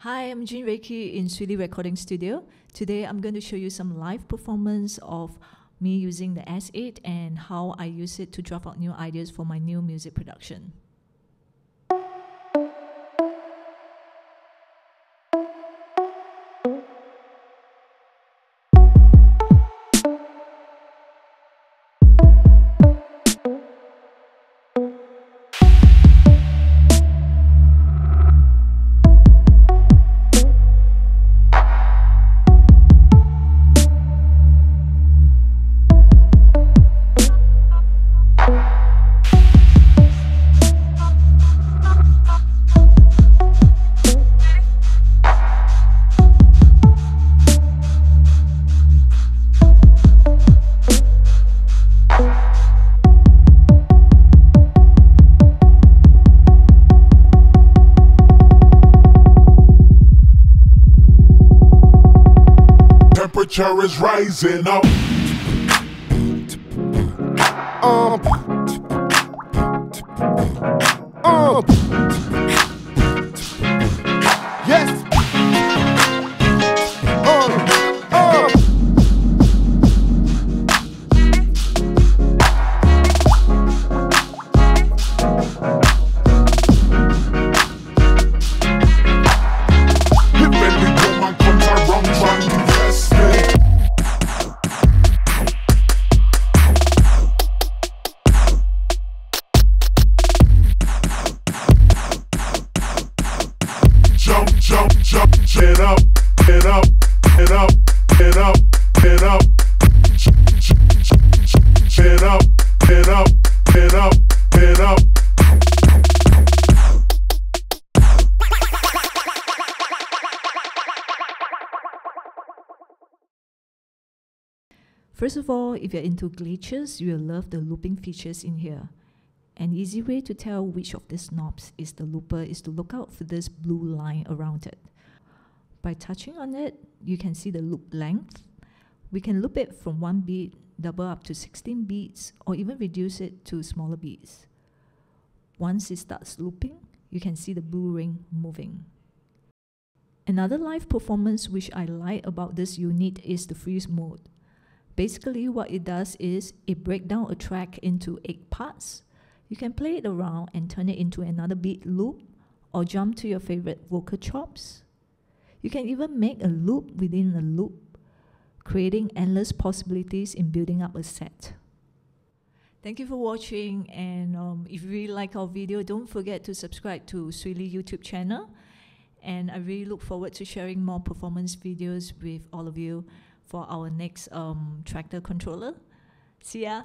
Hi, I'm Jean Reiki in Swee Lee Recording Studio. Today I'm going to show you some live performance of me using the S8 and how I use it to draft out new ideas for my new music production. Temperature is rising up. Up. First of all, if you're into glitches, you'll love the looping features in here. An easy way to tell which of these knobs is the looper is to look out for this blue line around it. By touching on it, you can see the loop length. We can loop it from 1 beat, double up to 16 beats, or even reduce it to smaller beats. Once it starts looping, you can see the blue ring moving. Another live performance which I like about this unit is the freeze mode. Basically, what it does is it breaks down a track into eight parts. You can play it around and turn it into another beat loop or jump to your favorite vocal chops. You can even make a loop within a loop, creating endless possibilities in building up a set. Thank you for watching and um, if you really like our video, don't forget to subscribe to Swee Lee YouTube channel. And I really look forward to sharing more performance videos with all of you for our next um, Traktor controller. See ya!